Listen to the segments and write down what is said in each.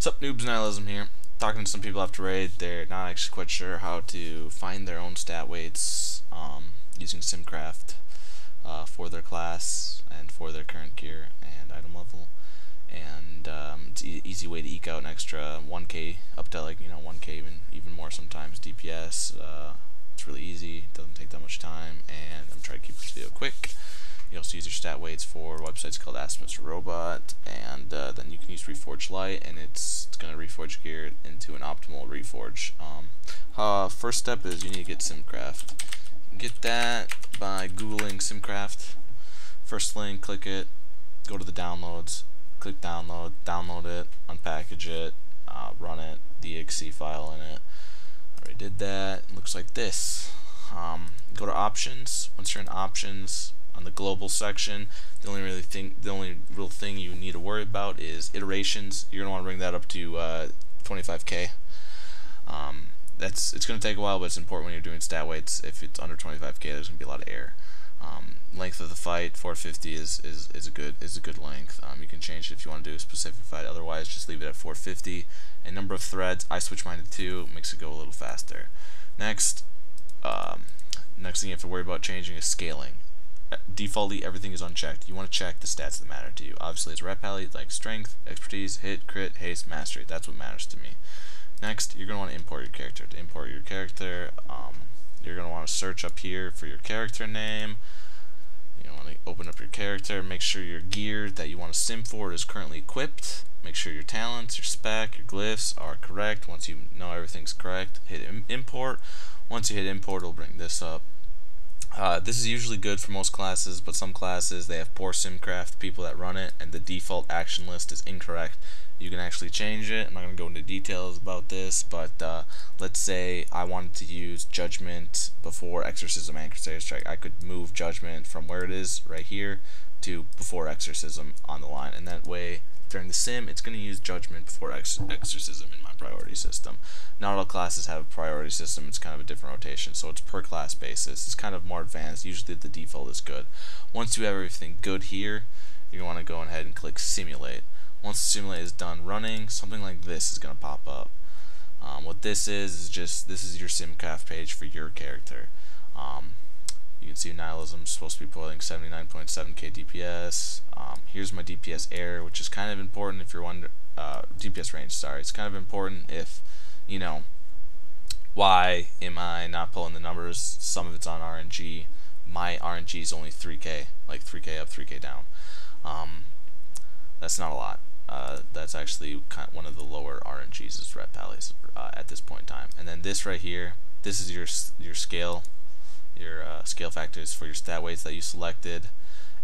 Sup noobs nihilism here. Talking to some people after raid, they're not actually quite sure how to find their own stat weights um, using Simcraft uh, for their class and for their current gear and item level. And um, it's an e easy way to eke out an extra 1k up to like you know 1k even even more sometimes DPS. Uh, it's really easy, doesn't take that much time, and I'm trying to keep this video quick. You also use your stat weights for websites called Ask Mr. Robot, and uh, then you can use Reforge Lite, and it's, it's going to reforge gear into an optimal reforge. Um, uh, first step is you need to get Simcraft. Get that by googling Simcraft. First link, click it, go to the downloads, click download, download it, unpackage it, uh, run it, the exe file in it. Already did that. Looks like this. Um, go to options. Once you're in options, on the global section. The only really thing, the only real thing you need to worry about is iterations. You're gonna want to bring that up to uh, 25k. Um, that's it's gonna take a while, but it's important when you're doing stat weights. If it's under 25k, there's gonna be a lot of error. Um, length of the fight 450 is, is, is a good is a good length. Um, you can change it if you want to do a specific fight. Otherwise, just leave it at 450. And number of threads, I switch mine to two, makes it go a little faster. Next, um, next thing you have to worry about changing is scaling defaultly everything is unchecked. You want to check the stats that matter to you. Obviously, it's ret pally like strength, expertise, hit, crit, haste, mastery. That's what matters to me. Next, you're going to want to import your character. To import your character, um, you're going to want to search up here for your character name. You want to open up your character, make sure your gear that you want to sim for is currently equipped. Make sure your talents, your spec, your glyphs are correct. Once you know everything's correct, hit import. Once you hit import, it'll bring this up. Uh, this is usually good for most classes, but some classes they have poor simcraft people that run it, and the default action list is incorrect. You can actually change it. I'm not going to go into details about this, but uh, let's say I wanted to use Judgment before Exorcism and Crusader Strike. I could move Judgment from where it is right here to before Exorcism on the line, and that way during the sim, it's going to use Judgment before ex Exorcism in my priority system. Not all classes have a priority system, it's kind of a different rotation, so it's per class basis. It's kind of more advanced, usually the default is good. Once you have everything good here, you want to go ahead and click Simulate. Once the simulate is done running, something like this is going to pop up. Um, what this is, is just, this is your SimCraft page for your character. Um, you can see Nihilism is supposed to be pulling 79.7k DPS. Um, here's my DPS error, which is kind of important if you're wondering, uh, DPS range, sorry. It's kind of important if, you know, why am I not pulling the numbers? Some of it's on RNG. My RNG is only 3k, like 3k up, 3k down. Um, that's not a lot. Uh, that's actually kind of one of the lower RNGs is ret pallies uh, at this point in time. And then this right here, this is your your scale your uh, scale factors for your stat weights that you selected.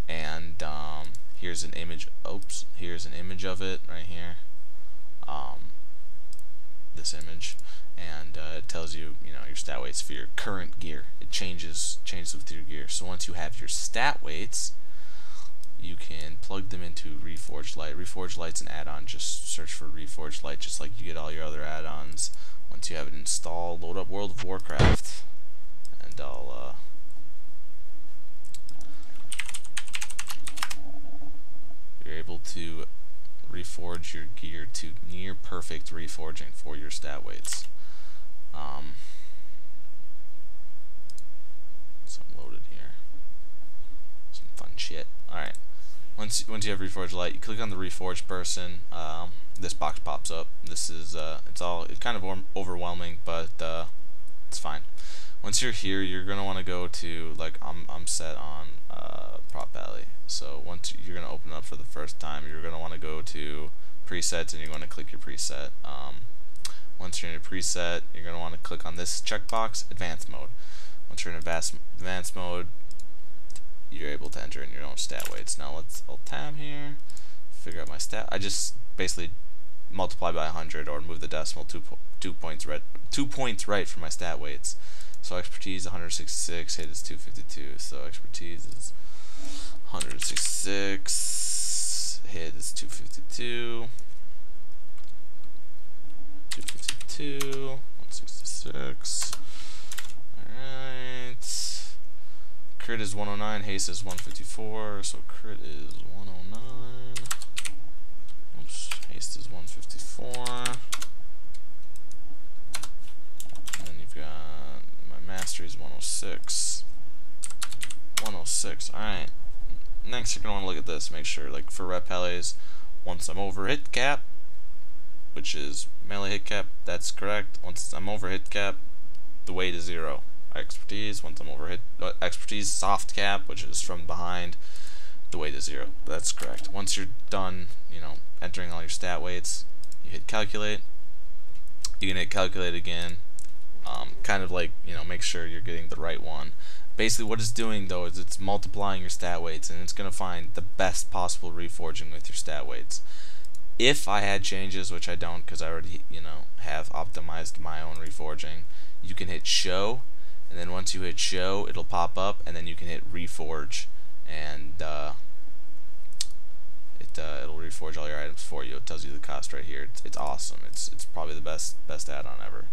And um, here's an image oops here's an image of it right here. Um, this image. And uh, it tells you you know your stat weights for your current gear. It changes changes with your gear. So once you have your stat weights you can plug them into Reforge Lite. Reforge Lite's an add-on, just search for Reforge Lite, just like you get all your other add-ons. Once you have it installed, load up World of Warcraft and I'll uh, you're able to reforge your gear to near perfect reforging for your stat weights. Um, loaded here. Some fun shit. Alright. Once once you have Reforge Lite, you click on the Reforge person. Um, this box pops up. This is uh, it's all it's kind of overwhelming, but uh, it's fine once you're here, you're gonna want to go to like I'm I'm set on uh, Prop Valley. So once you're gonna open up for the first time, you're gonna want to go to presets and you're to click your preset. Um, once you're in a preset, you're gonna want to click on this checkbox, Advanced Mode. Once you're in advanced advanced mode, you're able to enter in your own stat weights. Now let's alt tab here, figure out my stat. I just basically multiply by 100 or move the decimal two po two points right two points right for my stat weights. So expertise 166, hit is 252. So expertise is 166, hit is 252. 252, 166. Alright. Crit is 109, haste is 154, so crit is 109. Oops, haste haste is 154. And then you've got is 106. 106. Alright. Next, you're going to want to look at this. Make sure, like, for ret pallies, once I'm over hit cap, which is melee hit cap, that's correct. Once I'm over hit cap, the weight is zero. Expertise, once I'm over hit, uh, expertise, soft cap, which is from behind, the weight is zero. That's correct. Once you're done, you know, entering all your stat weights, you hit calculate. You can hit calculate again. Um, kind of like, you know, make sure you're getting the right one. Basically what it's doing though is it's multiplying your stat weights and it's going to find the best possible reforging with your stat weights. If I had changes, which I don't because I already, you know, have optimized my own reforging, you can hit show and then once you hit show it'll pop up and then you can hit reforge and uh, it, uh, it'll reforge all your items for you. It tells you the cost right here. It's, it's awesome. It's it's probably the best best add-on ever.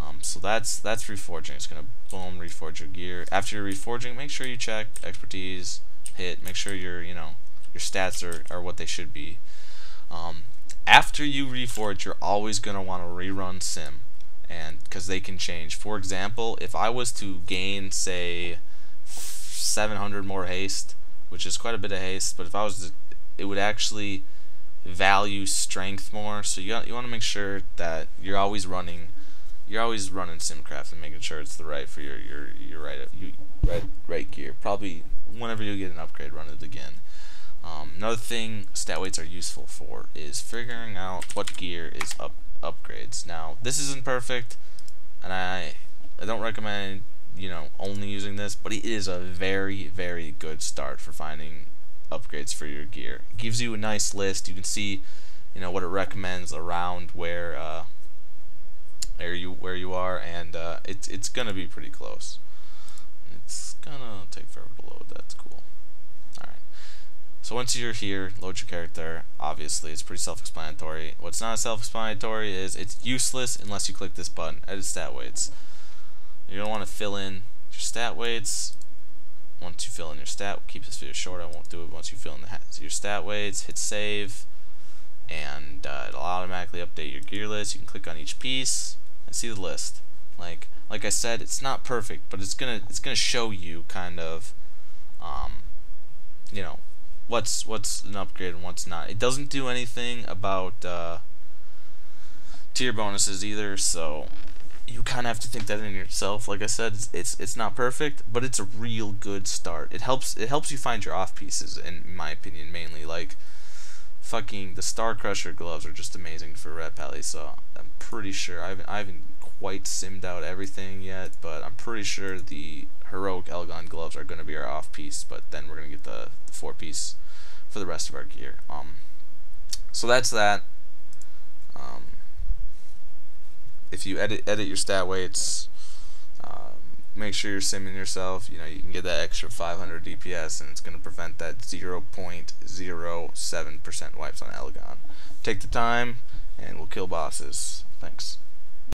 Um, so that's that's reforging. It's gonna boom reforge your gear. After you're reforging, make sure you check expertise, hit. Make sure your you know your stats are are what they should be. Um, after you reforge, you're always gonna want to rerun sim, and because they can change. For example, if I was to gain say 700 more haste, which is quite a bit of haste, but if I was to, it would actually value strength more. So you got, you want to make sure that you're always running you're always running Simcraft and making sure it's the right for your your your right you right right gear. Probably whenever you get an upgrade, run it again. Um, another thing stat weights are useful for is figuring out what gear is up upgrades. Now this isn't perfect, and I I don't recommend you know only using this, but it is a very very good start for finding upgrades for your gear. It gives you a nice list. You can see you know what it recommends around where. Uh, where you where you are, and uh, it's it's gonna be pretty close. It's gonna take forever to load. That's cool. All right. So once you're here, load your character. Obviously, it's pretty self-explanatory. What's not self-explanatory is it's useless unless you click this button, edit stat weights. You're gonna want to fill in your stat weights. Once you fill in your stat, keep this video short. I won't do it. Once you fill in the, your stat weights, hit save, and uh, it'll automatically update your gear list. You can click on each piece and see the list. Like like I said, it's not perfect, but it's gonna it's gonna show you kind of um, you know what's what's an upgrade and what's not. It doesn't do anything about uh, tier bonuses either, so you kind of have to think that in yourself. Like I said, it's, it's it's not perfect, but it's a real good start. It helps it helps you find your off pieces, in my opinion, mainly like fucking the Star Crusher gloves are just amazing for Ret Pally, so I'm pretty sure I haven't I haven't quite simmed out everything yet, but I'm pretty sure the heroic Elegon gloves are going to be our off piece, but then we're going to get the, the four piece for the rest of our gear. Um, so that's that. Um, if you edit edit your stat weights, make sure you're simming yourself. You know, you can get that extra 500 DPS, and it's going to prevent that 0.07% wipes on Elegon. Take the time, and we'll kill bosses. Thanks.